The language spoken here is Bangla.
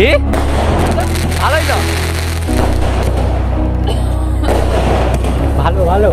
কি? ভালোই তো। ভালো ভালো।